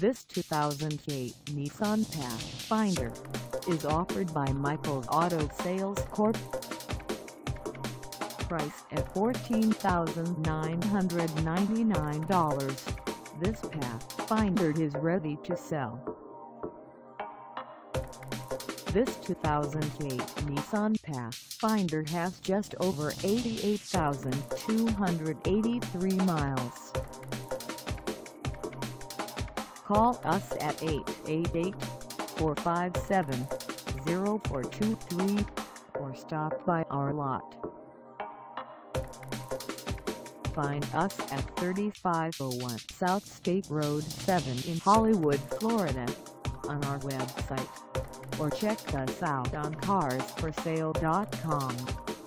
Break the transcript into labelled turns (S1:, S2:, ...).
S1: This 2008 Nissan Pathfinder is offered by Michael's Auto Sales Corp. Price at $14,999. This Pathfinder is ready to sell. This 2008 Nissan Pathfinder has just over 88,283 miles. Call us at 888-457-0423 or stop by our lot. Find us at 3501 South State Road 7 in Hollywood, Florida on our website or check us out on carsforsale.com.